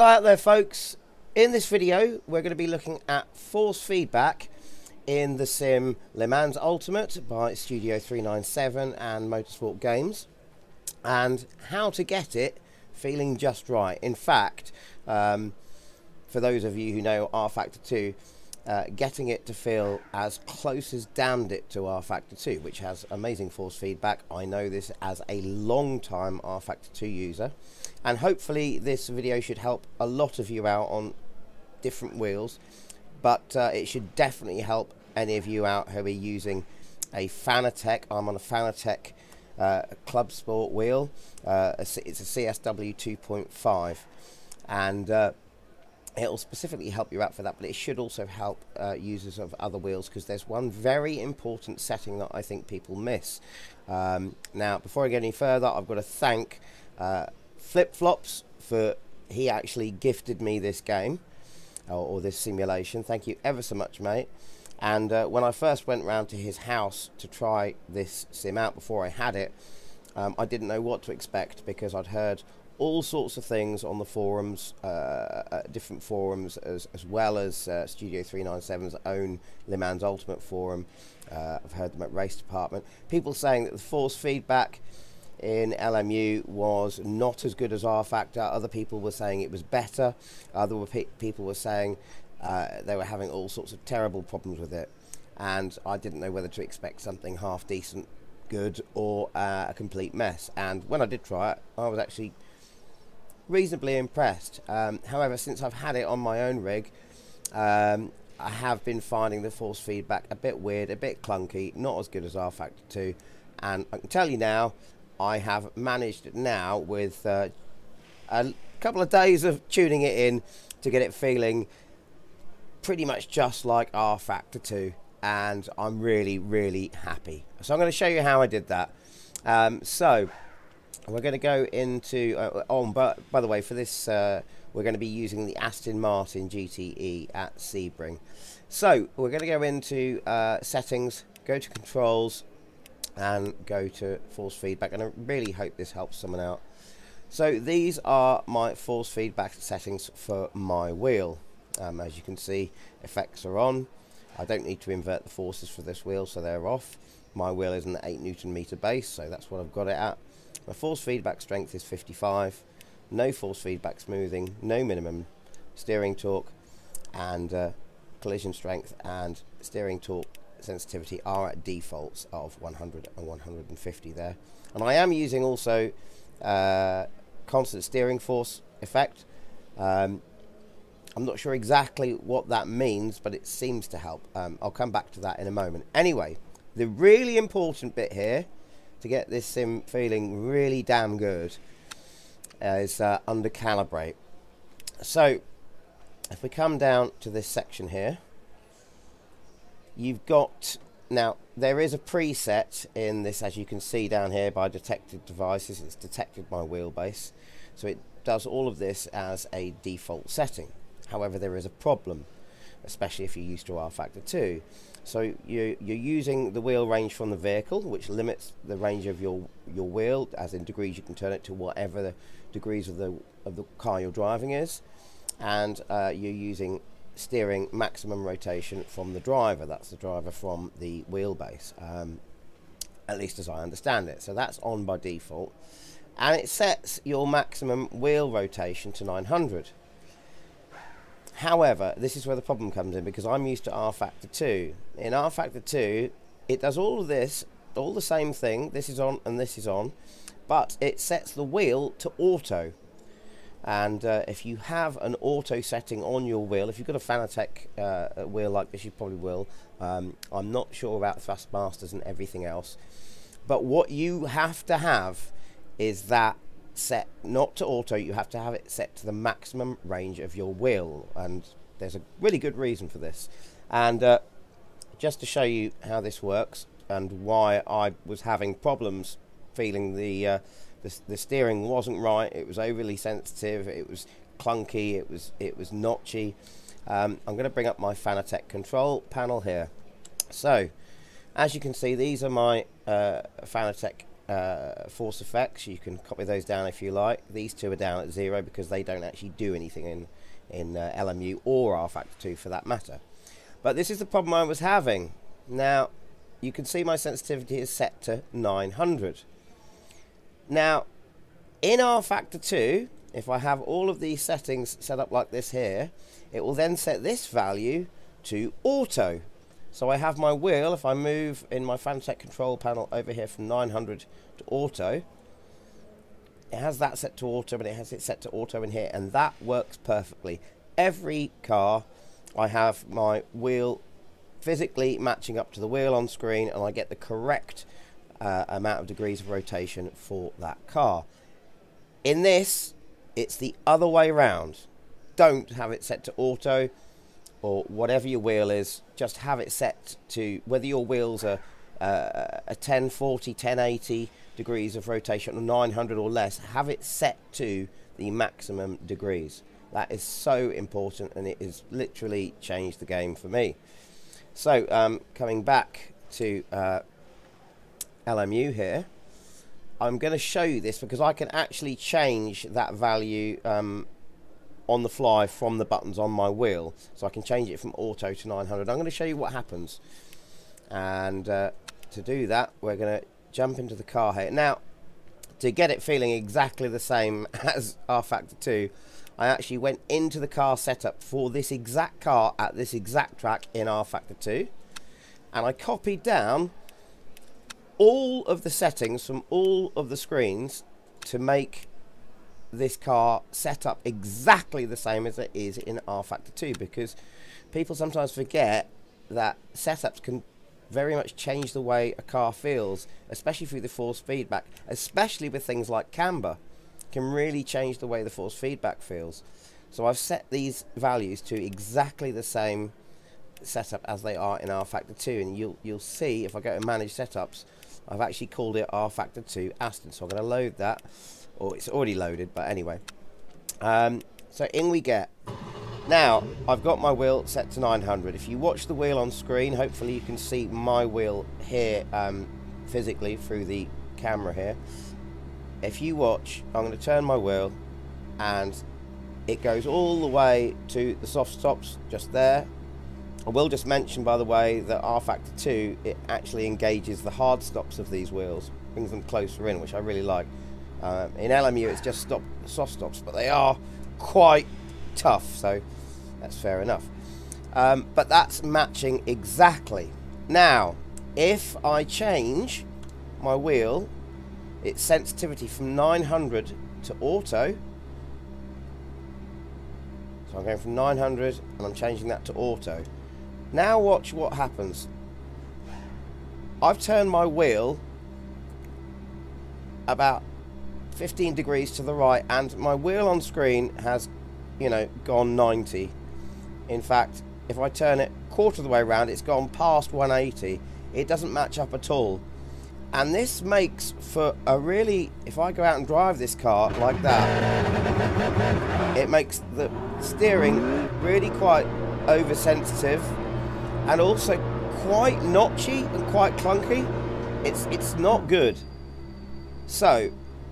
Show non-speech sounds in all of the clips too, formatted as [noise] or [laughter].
Hello out there folks. In this video we're going to be looking at force feedback in the sim Le Mans Ultimate by Studio 397 and Motorsport Games and how to get it feeling just right. In fact, um, for those of you who know R Factor 2, uh, getting it to feel as close as damned it to R Factor 2, which has amazing force feedback. I know this as a long time R Factor 2 user. And hopefully this video should help a lot of you out on different wheels. But uh, it should definitely help any of you out who are using a Fanatec. I'm on a Fanatec uh, Club Sport wheel. Uh, it's a CSW 2.5 and uh, it'll specifically help you out for that but it should also help uh, users of other wheels because there's one very important setting that I think people miss um, now before I get any further I've got to thank uh, Flip Flops for he actually gifted me this game or, or, this simulation. Thank you ever so much, mate. And uh, when I first went round to his house to try this sim out before I had it, um, I didn't know what to expect because I'd heard all sorts of things on the forums, uh, uh, different forums, as, as well as uh, Studio 397's own Le Mans Ultimate forum. Uh, I've heard them at Race Department. People saying that the force feedback in LMU was not as good as R Factor. Other people were saying it was better. Other pe people were saying uh, they were having all sorts of terrible problems with it. And I didn't know whether to expect something half decent, good, or uh, a complete mess. And when I did try it, I was actually reasonably impressed. Um, however, since I've had it on my own rig, um, I have been finding the force feedback a bit weird, a bit clunky, not as good as R Factor 2. And I can tell you now, I have managed now with uh, a couple of days of tuning it in to get it feeling pretty much just like R Factor 2 and I'm really really happy so I'm going to show you how I did that um, so we're going to go into uh, oh but by the way for this uh, we're going to be using the Aston Martin GTE at Sebring so we're going to go into uh, settings go to controls and go to force feedback and I really hope this helps someone out. So these are my force feedback settings for my wheel. Um, as you can see effects are on. I don't need to invert the forces for this wheel so they're off. My wheel is an 8 newton meter base so that's what I've got it at. My force feedback strength is 55. No force feedback smoothing, no minimum steering torque and uh, collision strength and steering torque sensitivity are at defaults of 100 and 150 there. And I am using also uh, constant steering force effect. Um, I'm not sure exactly what that means, but it seems to help. Um, I'll come back to that in a moment. Anyway, the really important bit here to get this sim feeling really damn good is uh, under calibrate. So if we come down to this section here, you've got now there is a preset in this as you can see down here by detected devices. It's detected my wheelbase. So it does all of this as a default setting. However there is a problem especially if you're used to R factor 2 so you, you're using the wheel range from the vehicle which limits the range of your your wheel as in degrees you can turn it to whatever the degrees of the of the car you're driving is and uh, you're using steering maximum rotation from the driver. That's the driver from the wheelbase, um, at least as I understand it. So that's on by default. And it sets your maximum wheel rotation to 900. However, this is where the problem comes in because I'm used to R factor 2. In R factor 2, it does all of this, all the same thing. This is on and this is on. But it sets the wheel to auto and uh, if you have an auto setting on your wheel if you've got a Fanatec uh, wheel like this you probably will um, I'm not sure about Thrustmasters and everything else but what you have to have is that set not to auto you have to have it set to the maximum range of your wheel and there's a really good reason for this and uh, just to show you how this works and why I was having problems feeling the uh, the, the steering wasn't right. It was overly sensitive. It was clunky. It was it was notchy. Um, I'm going to bring up my Fanatec control panel here. So, as you can see, these are my uh, Fanatec uh, force effects. You can copy those down if you like. These two are down at zero because they don't actually do anything in, in uh, LMU or R Factor 2 for that matter. But this is the problem I was having. Now, you can see my sensitivity is set to 900. Now, in R Factor 2, if I have all of these settings set up like this here, it will then set this value to auto. So I have my wheel, if I move in my Fanatec control panel over here from 900 to auto, it has that set to auto, but it has it set to auto in here, and that works perfectly. Every car, I have my wheel physically matching up to the wheel on screen, and I get the correct uh, amount of degrees of rotation for that car. In this, it's the other way round. Don't have it set to auto or whatever your wheel is, just have it set to whether your wheels are uh, a 1040, 1080 degrees of rotation or 900 or less, have it set to the maximum degrees. That is so important and it has literally changed the game for me. So, um, coming back to uh, LMU here, I'm going to show you this because I can actually change that value um, on the fly from the buttons on my wheel. So I can change it from auto to 900. I'm going to show you what happens. And uh, to do that, we're going to jump into the car here. Now, to get it feeling exactly the same [laughs] as R Factor 2, I actually went into the car setup for this exact car at this exact track in R Factor 2. And I copied down all of the settings from all of the screens to make this car set up exactly the same as it is in R Factor 2 because people sometimes forget that setups can very much change the way a car feels, especially through the force feedback, especially with things like camber, can really change the way the force feedback feels. So I've set these values to exactly the same setup as they are in R Factor 2 and you'll you'll see if I go to manage setups I've actually called it R Factor 2 Aston so I'm going to load that or it's already loaded, but anyway. Um, so in we get. Now, I've got my wheel set to 900. If you watch the wheel on screen, hopefully you can see my wheel here um, physically through the camera here. If you watch, I'm going to turn my wheel and it goes all the way to the soft stops just there. I will just mention, by the way, that R Factor 2, it actually engages the hard stops of these wheels, brings them closer in, which I really like. Um, in LMU, it's just stop, soft stops, but they are quite tough, so that's fair enough. Um, but that's matching exactly. Now, if I change my wheel, its sensitivity from 900 to auto, so I'm going from 900 and I'm changing that to auto. Now watch what happens. I've turned my wheel about 15 degrees to the right and my wheel on screen has you know gone 90 in fact if I turn it quarter of the way around it's gone past 180 it doesn't match up at all. And this makes for a really if I go out and drive this car like that it makes the steering really quite oversensitive and also quite notchy and quite clunky. It's it's not good. So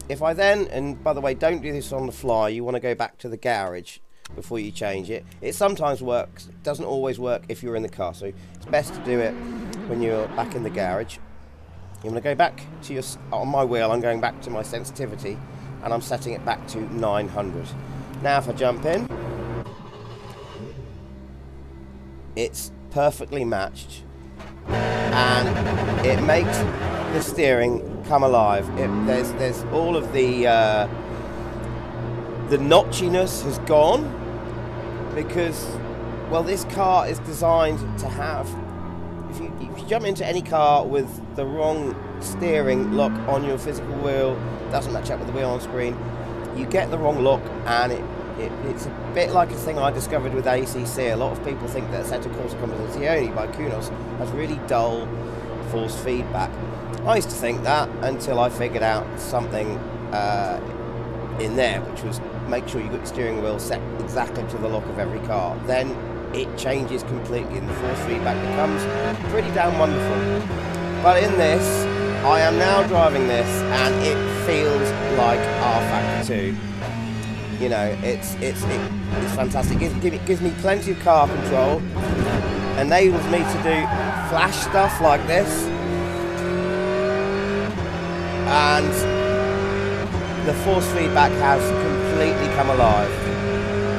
if I then, and by the way, don't do this on the fly, you want to go back to the garage before you change it. It sometimes works, it doesn't always work if you're in the car, so it's best to do it when you're back in the garage. You want to go back to your, on my wheel, I'm going back to my sensitivity, and I'm setting it back to 900. Now if I jump in, it's perfectly matched, and it makes the steering come alive. It, there's there's all of the uh, the notchiness has gone because well this car is designed to have if you, if you jump into any car with the wrong steering lock on your physical wheel doesn't match up with the wheel on screen you get the wrong lock and it, it, it's a bit like a thing I discovered with ACC. A lot of people think that Assetto Corsa Competizione by Kunos has really dull force feedback. I used to think that until I figured out something uh, in there, which was make sure you got the steering wheel set exactly to the lock of every car. Then it changes completely and the force feedback becomes pretty damn wonderful. But in this, I am now driving this and it feels like R Factor 2. You know, it's it's it, it's fantastic. It it gives me plenty of car control, enables me to do flash stuff like this, and the force feedback has completely come alive,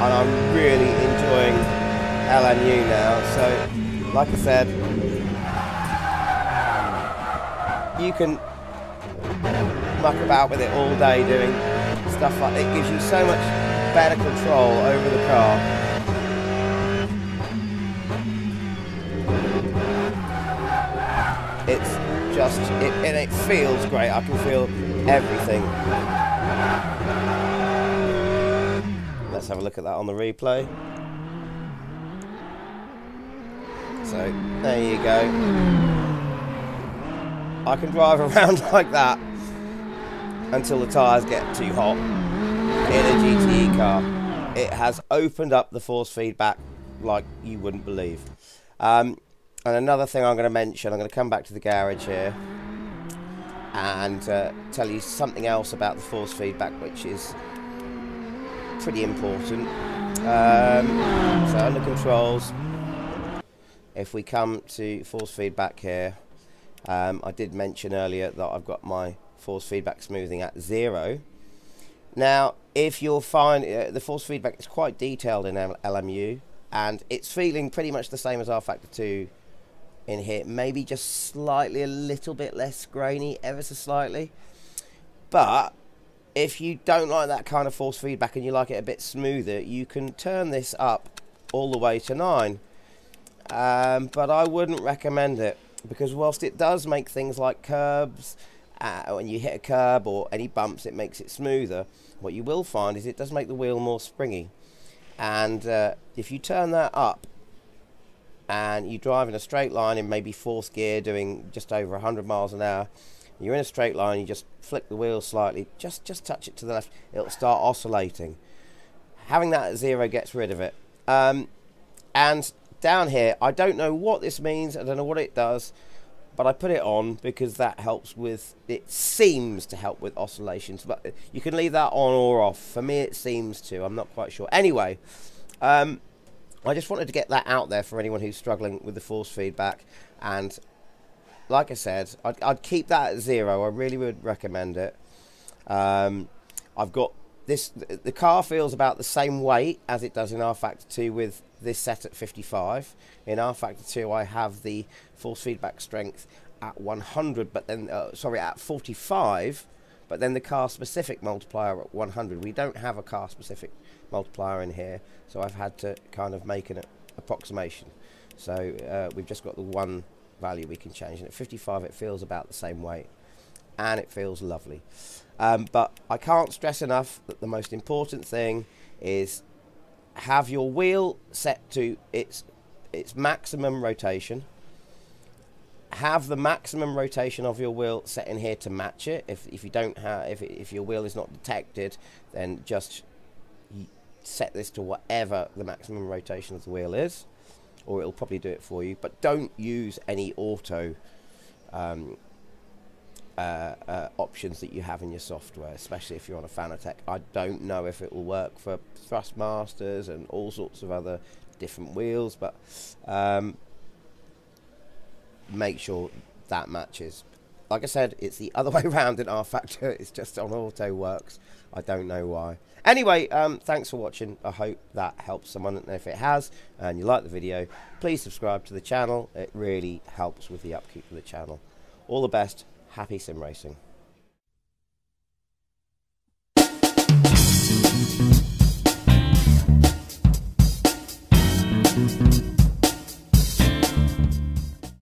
and I'm really enjoying LMU now. So, like I said, you can muck about with it all day doing stuff like it gives you so much better control over the car. Just, it, and it feels great. I can feel everything. Let's have a look at that on the replay. So, there you go. I can drive [laughs] around like that until the tyres get too hot in a GTE car. It has opened up the force feedback like you wouldn't believe. Um, and another thing I'm going to mention, I'm going to come back to the garage here and uh, tell you something else about the force feedback, which is pretty important. Um, so under controls, if we come to force feedback here, um, I did mention earlier that I've got my force feedback smoothing at zero. Now, if you'll find uh, the force feedback is quite detailed in LMU, and it's feeling pretty much the same as R Factor 2 in here, maybe just slightly a little bit less grainy, ever so slightly. But if you don't like that kind of force feedback and you like it a bit smoother, you can turn this up all the way to 9. Um, but I wouldn't recommend it because whilst it does make things like curbs uh, when you hit a curb or any bumps it makes it smoother what you will find is it does make the wheel more springy and uh, if you turn that up and you drive in a straight line in maybe fourth gear doing just over 100 miles an hour. You're in a straight line you just flick the wheel slightly just just touch it to the left it'll start oscillating. Having that at zero gets rid of it. Um, and down here I don't know what this means I don't know what it does but I put it on because that helps with it seems to help with oscillations but you can leave that on or off. For me it seems to I'm not quite sure. Anyway um, I just wanted to get that out there for anyone who's struggling with the force feedback and like I said I'd, I'd keep that at zero I really would recommend it um, I've got this the car feels about the same weight as it does in R Factor 2 with this set at 55. In R Factor 2, I have the force feedback strength at 100, but then, uh, sorry, at 45, but then the car specific multiplier at 100. We don't have a car specific multiplier in here, so I've had to kind of make an approximation. So uh, we've just got the one value we can change, and at 55, it feels about the same weight, and it feels lovely. Um, but I can't stress enough that the most important thing is have your wheel set to its its maximum rotation. Have the maximum rotation of your wheel set in here to match it. If if you don't have if if your wheel is not detected, then just set this to whatever the maximum rotation of the wheel is, or it'll probably do it for you. But don't use any auto um, uh, uh, options that you have in your software, especially if you're on a Fanatec. I don't know if it will work for Thrustmasters and all sorts of other different wheels, but um, make sure that matches. Like I said, it's the other [laughs] way around in R Factor. It's just on auto works. I don't know why. Anyway, um, thanks for watching. I hope that helps someone. And if it has, and you like the video, please subscribe to the channel. It really helps with the upkeep of the channel. All the best. Happy sim racing.